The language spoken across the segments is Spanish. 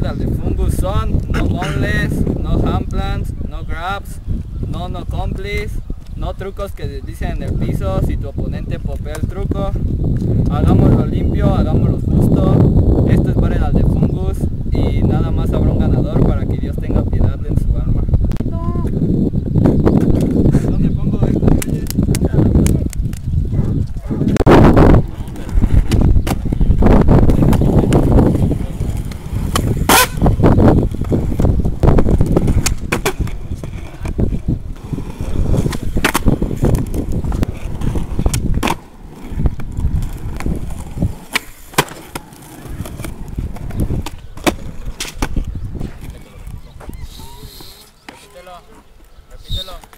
bares de Fungus son no boneless, no handplants, no grabs, no no complice, no trucos que dicen en el piso si tu oponente popea el truco. Hagámoslo limpio, hagámoslo justo. Esto es bares de Fungus y nada más habrá un ganador para que Dios tenga piedad Repítelo, repítelo.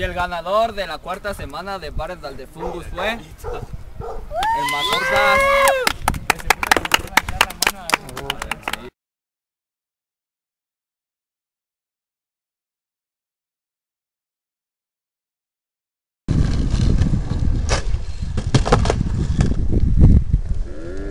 Y el ganador de la cuarta semana de Bares del de Fungus fue el Mazorcas